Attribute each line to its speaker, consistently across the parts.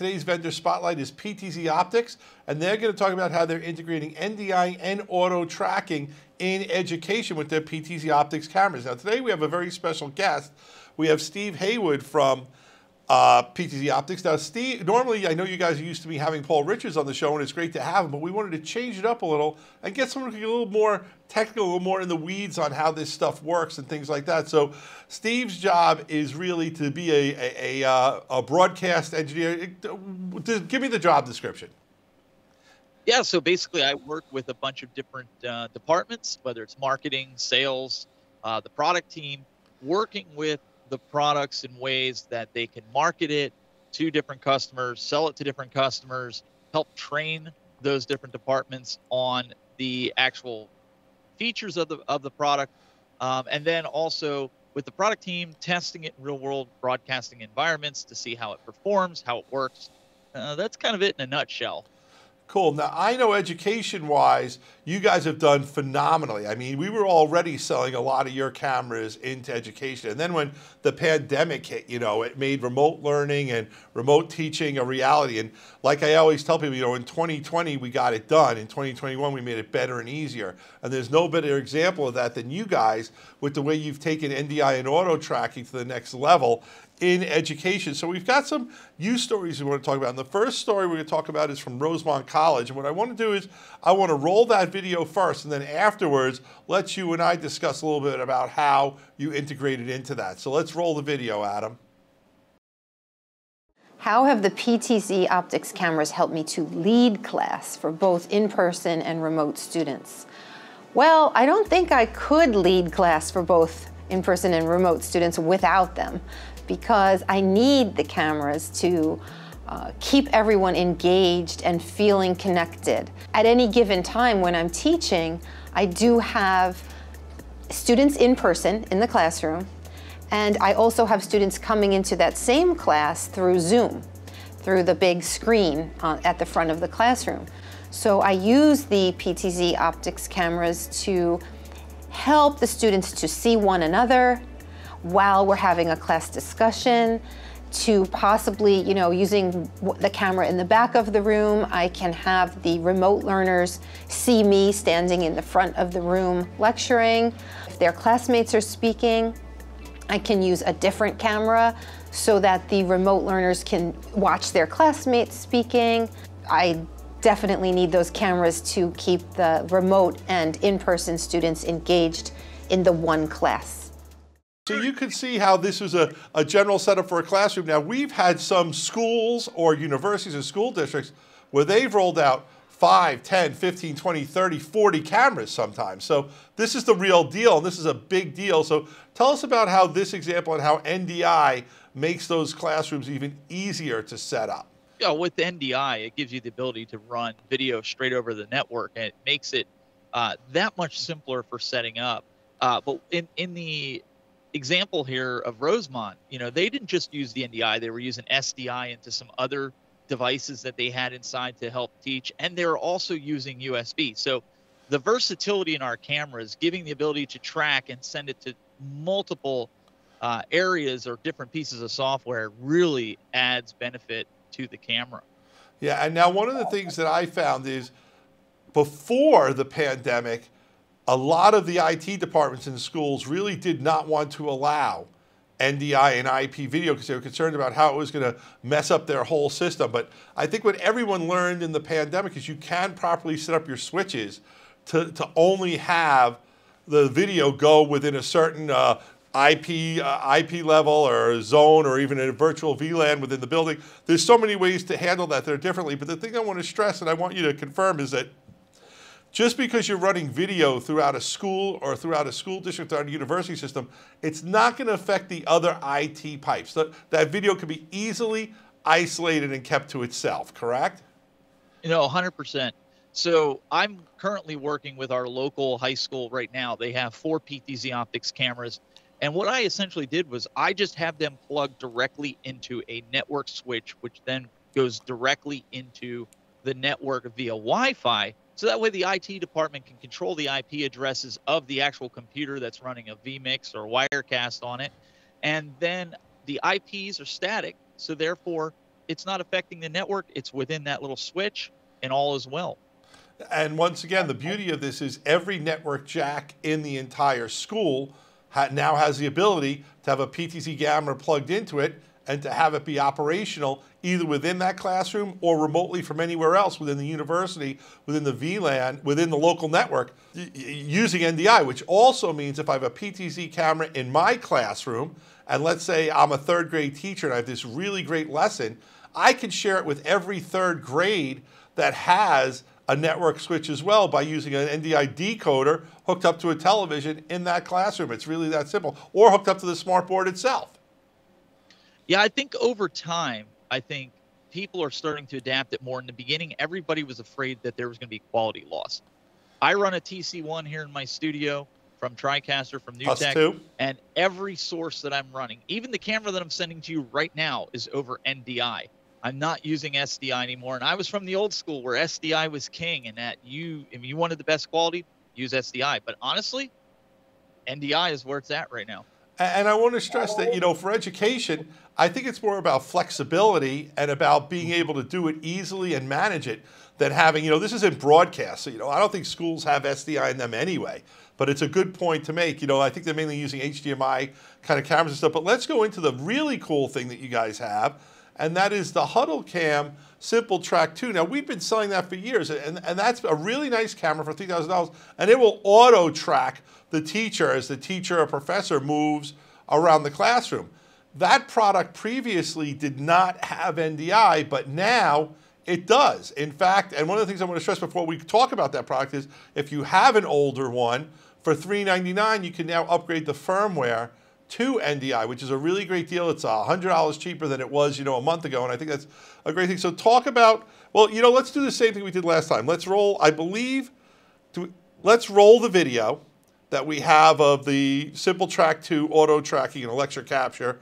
Speaker 1: Today's vendor spotlight is PTZOptics, and they're going to talk about how they're integrating NDI and auto tracking in education with their PTZOptics cameras. Now, today we have a very special guest. We have Steve Heywood from uh, PTZOptics. Now, Steve, normally I know you guys are used to me having Paul Richards on the show, and it's great to have him, but we wanted to change it up a little and get someone a little more technical, a little more in the weeds on how this stuff works and things like that. So, Steve's job is really to be a, a, a, uh, a broadcast engineer. Give me the job description.
Speaker 2: Yeah, so basically, I work with a bunch of different uh, departments, whether it's marketing, sales, uh, the product team, working with the products in ways that they can market it to different customers, sell it to different customers, help train those different departments on the actual features of the of the product, um, and then also with the product team testing it in real world broadcasting environments to see how it performs, how it works. Uh, that's kind of it in a nutshell.
Speaker 1: Cool. Now, I know education wise, you guys have done phenomenally. I mean, we were already selling a lot of your cameras into education. And then when the pandemic hit, you know, it made remote learning and remote teaching a reality. And like I always tell people, you know, in 2020, we got it done. In 2021, we made it better and easier. And there's no better example of that than you guys with the way you've taken NDI and auto tracking to the next level in education. So we've got some use stories we want to talk about. And the first story we're going to talk about is from Rosemount College. And what I want to do is I want to roll that video first, and then afterwards, let you and I discuss a little bit about how you integrated into that. So let's roll the video, Adam.
Speaker 3: How have the PTZOptics cameras helped me to lead class for both in-person and remote students? Well, I don't think I could lead class for both in-person and remote students without them because I need the cameras to uh, keep everyone engaged and feeling connected. At any given time when I'm teaching, I do have students in person in the classroom, and I also have students coming into that same class through Zoom, through the big screen uh, at the front of the classroom. So I use the PTZOptics cameras to help the students to see one another, while we're having a class discussion to possibly, you know, using the camera in the back of the room, I can have the remote learners see me standing in the front of the room lecturing. If their classmates are speaking, I can use a different camera so that the remote learners can watch their classmates speaking. I definitely need those cameras to keep the remote and in-person students engaged in the one class.
Speaker 1: So you can see how this is a, a general setup for a classroom. Now, we've had some schools or universities or school districts where they've rolled out 5, 10, 15, 20, 30, 40 cameras sometimes. So this is the real deal, and this is a big deal. So tell us about how this example and how NDI makes those classrooms even easier to set up.
Speaker 2: Yeah, with NDI, it gives you the ability to run video straight over the network, and it makes it uh, that much simpler for setting up. Uh, but in, in the example here of Rosemount, you know, they didn't just use the NDI, they were using SDI into some other devices that they had inside to help teach, and they were also using USB. So the versatility in our cameras, giving the ability to track and send it to multiple uh, areas or different pieces of software, really adds benefit to the camera.
Speaker 1: Yeah, and now one of the things that I found is before the pandemic, a lot of the IT departments in the schools really did not want to allow NDI and IP video because they were concerned about how it was going to mess up their whole system. But I think what everyone learned in the pandemic is you can properly set up your switches to, to only have the video go within a certain uh, IP, uh, IP level or zone or even a virtual VLAN within the building. There's so many ways to handle that that are differently. But the thing I want to stress and I want you to confirm is that just because you're running video throughout a school or throughout a school district or a university system, it's not going to affect the other IT pipes. That, that video can be easily isolated and kept to itself, correct?
Speaker 2: You know, 100%. So I'm currently working with our local high school right now. They have four PTZOptics cameras. And what I essentially did was I just have them plugged directly into a network switch, which then goes directly into the network via Wi Fi so that way the IT department can control the IP addresses of the actual computer that's running a vMix or Wirecast on it. And then the IPs are static. So therefore, it's not affecting the network. It's within that little switch, and all is well.
Speaker 1: And once again, the beauty of this is every network jack in the entire school ha now has the ability to have a PTZ camera plugged into it and to have it be operational either within that classroom or remotely from anywhere else within the university, within the VLAN, within the local network using NDI, which also means if I have a PTZ camera in my classroom, and let's say I'm a third grade teacher and I have this really great lesson, I can share it with every third grade that has a network switch as well by using an NDI decoder hooked up to a television in that classroom. It's really that simple, or hooked up to the smart board itself.
Speaker 2: Yeah, I think over time, I think people are starting to adapt it more. In the beginning, everybody was afraid that there was going to be quality loss. I run a TC1 here in my studio from TriCaster, from NewTek, and every source that I'm running, even the camera that I'm sending to you right now, is over NDI. I'm not using SDI anymore. And I was from the old school where SDI was king and that you, if you wanted the best quality, use SDI. But honestly, NDI is where it's at right now.
Speaker 1: And I want to stress that, you know, for education, I think it's more about flexibility and about being mm-hmm. able to do it easily and manage it than having, you know, this isn't broadcast. So, you know, I don't think schools have SDI in them anyway. But it's a good point to make. You know, I think they're mainly using HDMI kind of cameras and stuff. But let's go into the really cool thing that you guys have and that is the Huddle Cam Simple Track 2. Now, we've been selling that for years, and, and that's a really nice camera for $3,000, and it will auto track the teacher as the teacher or professor moves around the classroom. That product previously did not have NDI, but now it does. In fact, and one of the things I want to stress before we talk about that product is if you have an older one, for 399, you can now upgrade the firmware to NDI, which is a really great deal. It's $100 cheaper than it was, you know, a month ago, and I think that's a great thing. So talk about, well, you know, let's do the same thing we did last time. Let's roll, I believe, to, let's roll the video that we have of the SimplTrack 2 auto tracking and lecture capture.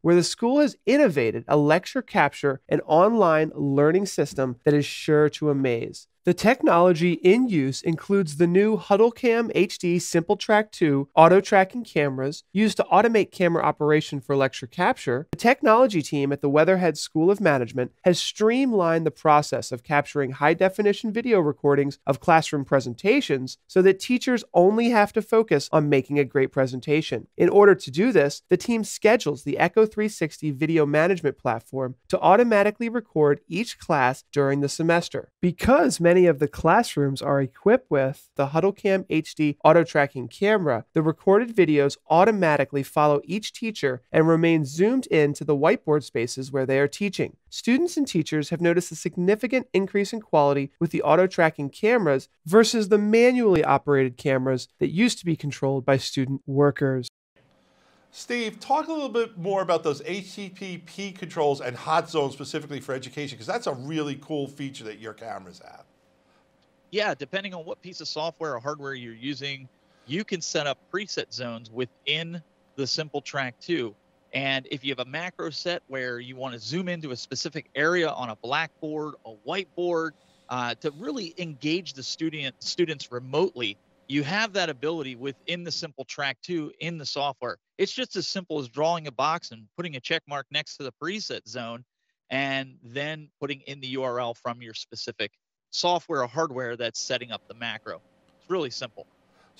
Speaker 4: Where the school has innovated a lecture capture and online learning system that is sure to amaze. The technology in use includes the new HuddleCam HD SimplTrack 2 auto tracking cameras used to automate camera operation for lecture capture. The technology team at the Weatherhead School of Management has streamlined the process of capturing high definition video recordings of classroom presentations so that teachers only have to focus on making a great presentation. In order to do this, the team schedules the Echo360 video management platform to automatically record each class during the semester. Because many many of the classrooms are equipped with the HuddleCam HD auto tracking camera, the recorded videos automatically follow each teacher and remain zoomed in to the whiteboard spaces where they are teaching. Students and teachers have noticed a significant increase in quality with the auto tracking cameras versus the manually operated cameras that used to be controlled by student workers.
Speaker 1: Steve, talk a little bit more about those HTTP controls and hot zones specifically for education, because that's a really cool feature that your cameras have
Speaker 2: yeah, depending on what piece of software or hardware you're using, you can set up preset zones within the SimplTrack 2. And if you have a macro set where you want to zoom into a specific area on a blackboard, a whiteboard, uh, to really engage the student students remotely, you have that ability within the SimplTrack 2 in the software. It's just as simple as drawing a box and putting a check mark next to the preset zone, and then putting in the URL from your specific software or hardware that's setting up the macro. It's really simple.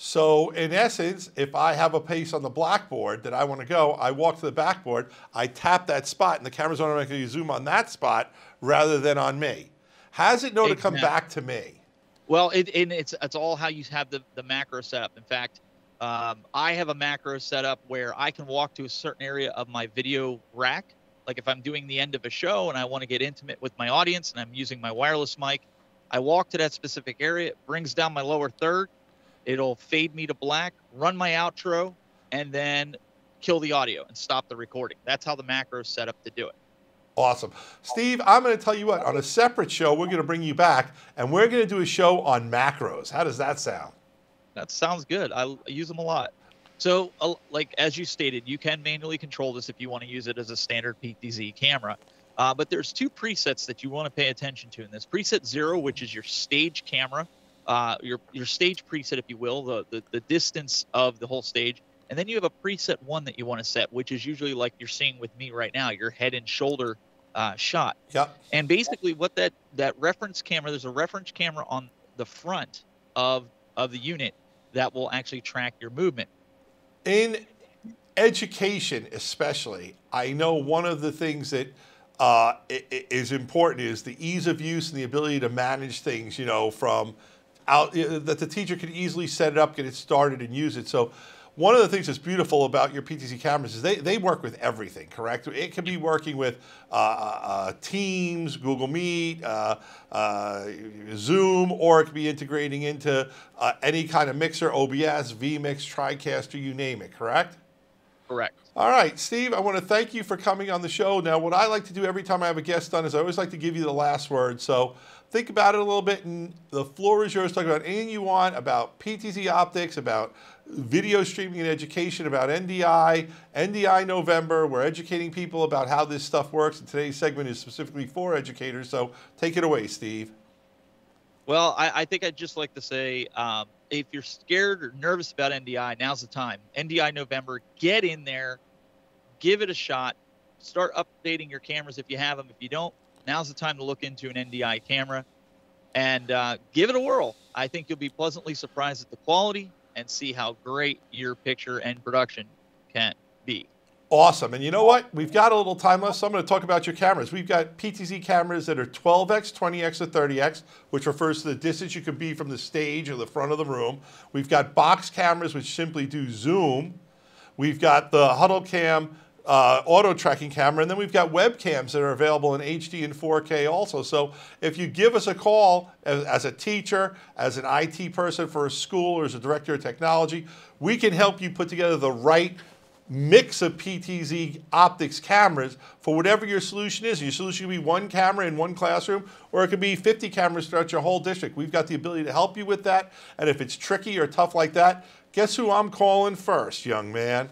Speaker 1: So in essence, if I have a pace on the blackboard that I want to go, I walk to the backboard, I tap that spot, and the camera's automatically zoom on that spot rather than on me. How does it know exactly. to come back to me?
Speaker 2: Well, it, it, it's it's all how you have the, the macro set up. In fact, um, I have a macro set up where I can walk to a certain area of my video rack. Like if I'm doing the end of a show and I want to get intimate with my audience and I'm using my wireless mic, I walk to that specific area, it brings down my lower third, it'll fade me to black, run my outro, and then kill the audio and stop the recording. That's how the macro is set up to do it.
Speaker 1: Awesome. Steve, I'm going to tell you what, on a separate show, we're going to bring you back and we're going to do a show on macros. How does that sound?
Speaker 2: That sounds good. I use them a lot. So, uh, like as you stated, you can manually control this if you want to use it as a standard PTZ camera. Uh, but there's two presets that you want to pay attention to in this. Preset zero, which is your stage camera, uh, your your stage preset, if you will, the, the the distance of the whole stage. And then you have a preset one that you want to set, which is usually like you're seeing with me right now, your head and shoulder uh, shot.
Speaker 1: Yep.
Speaker 2: And basically, what that that reference camera, there's a reference camera on the front of of the unit that will actually track your movement.
Speaker 1: In education, especially, I know one of the things that uh, is important is the ease of use and the ability to manage things. You know, from out that the teacher can easily set it up, get it started, and use it. So one of the things that's beautiful about your PTZ cameras is they, they work with everything, correct? It can be working with uh, uh, uh Teams, Google Meet, uh, uh, Zoom, or it could be integrating into uh, any kind of mixer, OBS, vMix, TriCaster, you name it, correct?
Speaker 2: Correct.
Speaker 1: All right, Steve, I want to thank you for coming on the show. Now, what I like to do every time I have a guest on is I always like to give you the last word. So think about it a little bit, and the floor is yours. Talk about anything you want about PTZOptics, about video streaming and education, about NDI, NDI November. We're educating people about how this stuff works, and today's segment is specifically for educators. So take it away, Steve.
Speaker 2: Well, I, I think I'd just like to say um, if you're scared or nervous about NDI, now's the time. NDI November, get in there, give it a shot, start updating your cameras if you have them. If you don't, now's the time to look into an NDI camera and uh, give it a whirl. I think you'll be pleasantly surprised at the quality and see how great your picture and production can be.
Speaker 1: Awesome. And you know what? We've got a little time left, so I'm going to talk about your cameras. We've got PTZ cameras that are 12x, 20x, or 30x, which refers to the distance you can be from the stage or the front of the room. We've got box cameras, which simply do zoom. We've got the HuddleCam uh, auto tracking camera, and then we've got webcams that are available in HD and 4K also. So if you give us a call as, as, a teacher, as an IT person for a school, or as a director of technology, we can help you put together the right mix of PTZ optics cameras for whatever your solution is. Your solution could be one camera in one classroom, or it could be 50 cameras throughout your whole district. We've got the ability to help you with that. And if it's tricky or tough like that, guess who I'm calling first, young man?